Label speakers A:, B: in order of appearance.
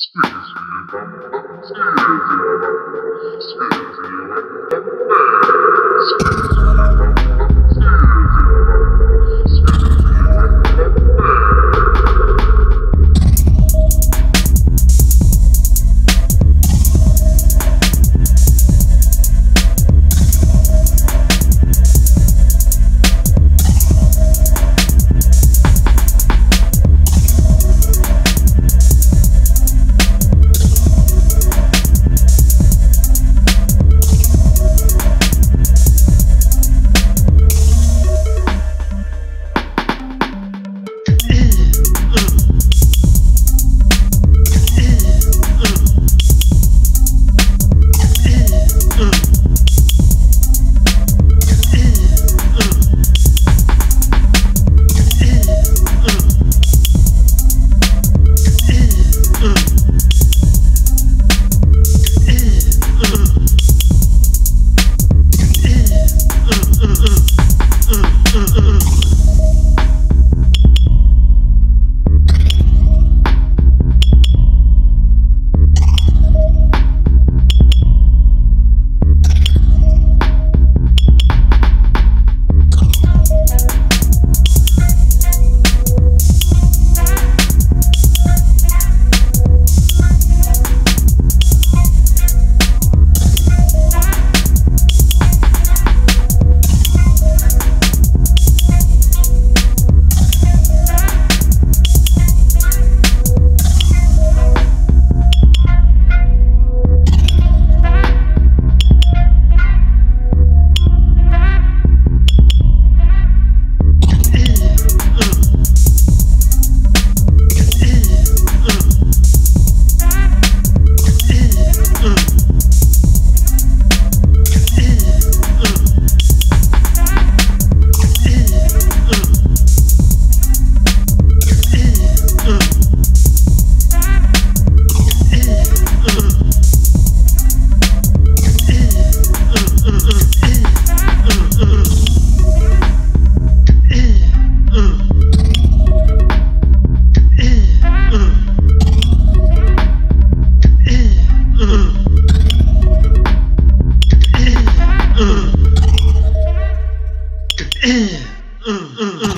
A: Squeeze you, squeeze you, squeeze you.
B: 嗯嗯嗯嗯